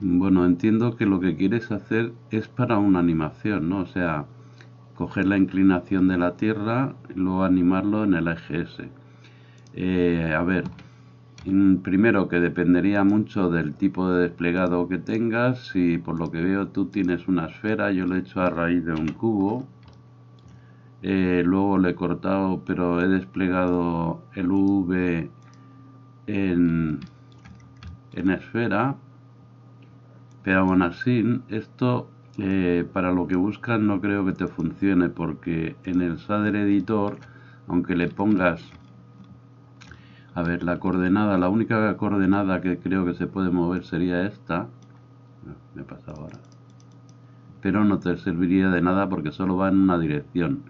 Bueno, entiendo que lo que quieres hacer es para una animación, ¿no? O sea, coger la inclinación de la Tierra y luego animarlo en el eje S. Eh, a ver, primero que dependería mucho del tipo de desplegado que tengas. Si por lo que veo tú tienes una esfera, yo lo he hecho a raíz de un cubo. Eh, luego le he cortado, pero he desplegado el V en, en esfera. Pero aún así, esto eh, para lo que buscas no creo que te funcione porque en el shader editor aunque le pongas a ver la coordenada la única coordenada que creo que se puede mover sería esta. Me pasa ahora. Pero no te serviría de nada porque solo va en una dirección.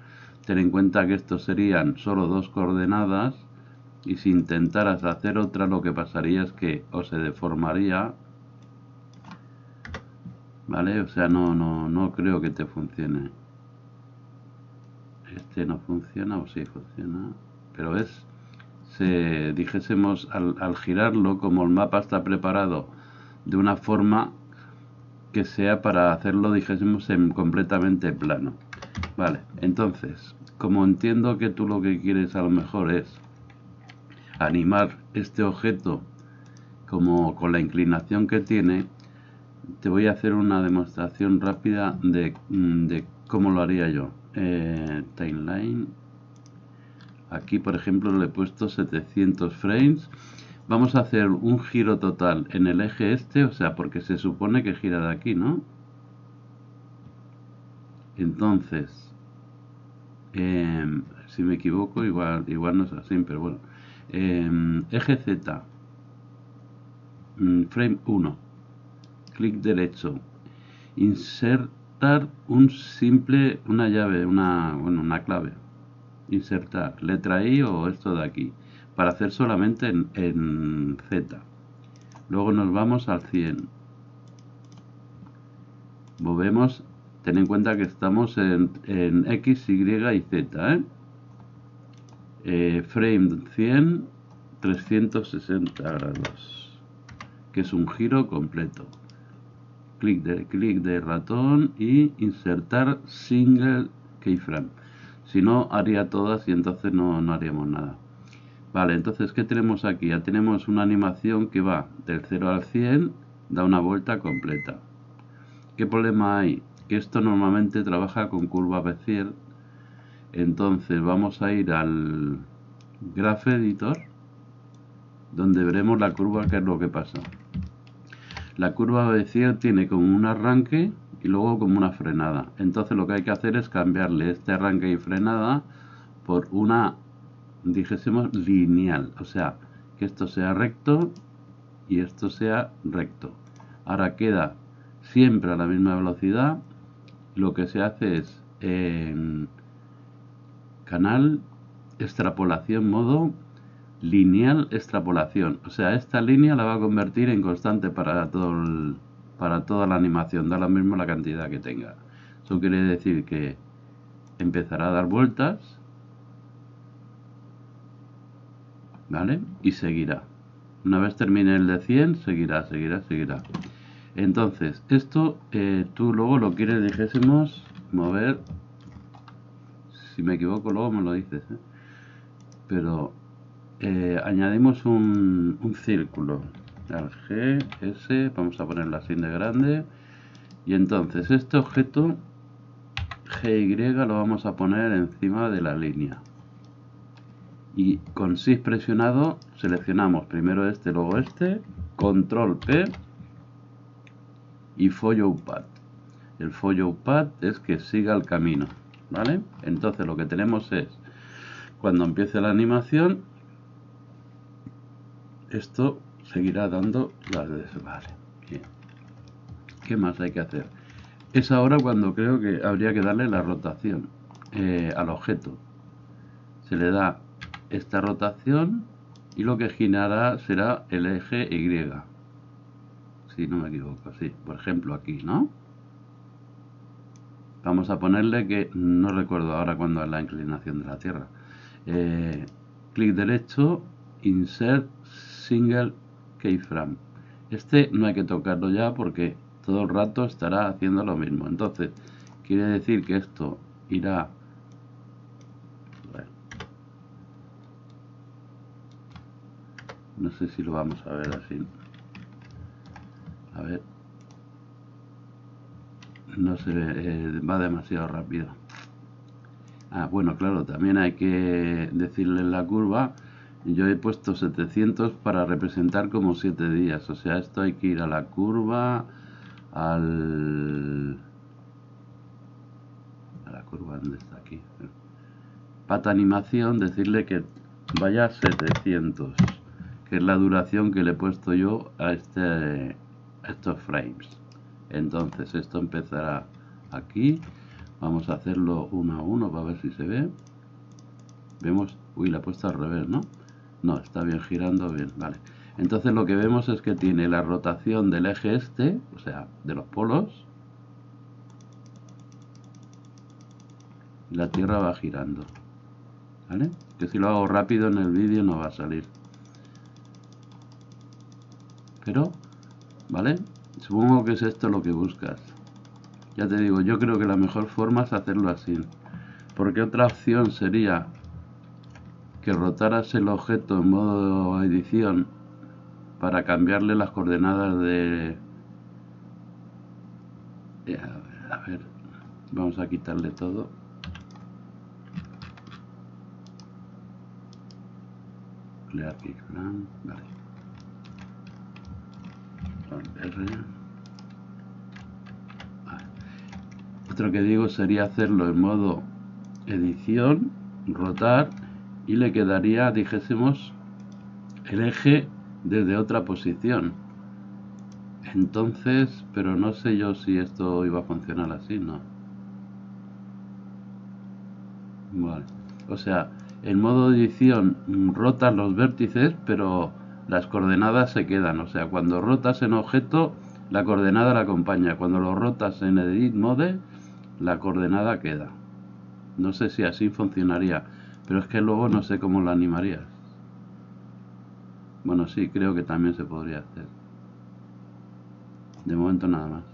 Ten en cuenta que estos serían solo dos coordenadas y si intentaras hacer otra lo que pasaría es que o se deformaría ¿Vale? O sea, no, no, no creo que te funcione. Este no funciona, o sí funciona. Pero es, si dijésemos al, al girarlo, como el mapa está preparado de una forma que sea para hacerlo, dijésemos, en completamente plano. Vale, entonces, como entiendo que tú lo que quieres a lo mejor es animar este objeto como con la inclinación que tiene, te voy a hacer una demostración rápida de, mm, cómo lo haría yo. Eh, timeline. Aquí, por ejemplo, le he puesto 700 frames. Vamos a hacer un giro total en el eje este, o sea, porque se supone que gira de aquí, ¿no? Entonces, em, si me equivoco, igual, igual no es así, pero bueno. Em, eje Z, mm, frame 1 clic derecho, insertar un simple, una llave, una, bueno, una clave, insertar, letra I o esto de aquí, para hacer solamente en, Z. Luego nos vamos al 100. Movemos, ten en cuenta que estamos en, X, Y y Z, ¿eh? Eh, frame 100, 360 grados, que es un giro completo clic de, clic ratón y insertar single keyframe. Si no, haría todas y entonces no, no haríamos nada. Vale, entonces, ¿qué tenemos aquí? Ya tenemos una animación que va del 0 al 100, da una vuelta completa. ¿Qué problema hay? Que esto normalmente trabaja con curva Bezier. Entonces, vamos a ir al Graph Editor, donde veremos la curva, que es lo que pasa. La curva Bezier tiene como un arranque y luego como una frenada. Entonces lo que hay que hacer es cambiarle este arranque y frenada por una, dijésemos, lineal. O sea, que esto sea recto y esto sea recto. Ahora queda siempre a la misma velocidad. Lo que se hace es en canal, extrapolación modo lineal extrapolación. O sea, esta línea la va a convertir en constante para, todo para toda la animación, da lo mismo la cantidad que tenga. Eso quiere decir que empezará a dar vueltas, ¿vale? Y seguirá. Una vez termine el de 100, seguirá, seguirá, seguirá. Entonces, esto eh, tú luego lo quieres, dijésemos, mover. Si me equivoco, luego me lo dices. ¿eh? Pero eh, añadimos un, círculo. Al G, S, vamos a ponerlo así de grande. Y entonces este objeto GY lo vamos a poner encima de la línea. Y con SIG presionado seleccionamos primero este, luego este, control P y follow path. El follow path es que siga el camino ¿vale? entonces lo que tenemos es cuando empiece la animación esto seguirá dando las vale ¿qué más hay que hacer? es ahora cuando creo que habría que darle la rotación eh, al objeto. Se le da esta rotación y lo que girará será el eje Y. Si no me equivoco, sí, por ejemplo aquí, ¿no? vamos a ponerle que no recuerdo ahora cuándo es la inclinación de la Tierra. Eh, clic derecho insert single keyframe. Este no hay que tocarlo ya porque todo el rato estará haciendo lo mismo. Entonces, quiere decir que esto irá... no sé si lo vamos a ver así. A ver. No se ve, eh, va demasiado rápido. Ah, bueno, claro, también hay que decirle en la curva yo he puesto 700 para representar como 7 días. O sea, esto hay que ir a la curva, al... A la curva, ¿dónde está aquí? Pata animación, decirle que vaya a 700, que es la duración que le he puesto yo a, este, a estos frames. Entonces, esto empezará aquí. Vamos a hacerlo uno a uno para ver si se ve. Vemos, uy, la he puesto al revés, ¿no? No, está bien girando bien, vale. Entonces lo que vemos es que tiene la rotación del eje este, o sea, de los polos. La Tierra va girando. ¿Vale? Que si lo hago rápido en el vídeo no va a salir. Pero, ¿vale? Supongo que es esto lo que buscas. Ya te digo, yo creo que la mejor forma es hacerlo así. Porque otra opción sería que rotaras el objeto en modo edición para cambiarle las coordenadas de... A ver, vamos a quitarle todo. Clear Plan, vale. Otro que digo sería hacerlo en modo edición, rotar y le quedaría, dijésemos, el eje desde otra posición. Entonces, pero no sé yo si esto iba a funcionar así, ¿no? Vale. O sea, en modo edición rotas los vértices, pero las coordenadas se quedan. O sea, cuando rotas en objeto, la coordenada la acompaña. Cuando lo rotas en Edit Mode, la coordenada queda. No sé si así funcionaría. Pero es que luego no sé cómo lo animarías. Bueno, sí, creo que también se podría hacer. De momento nada más.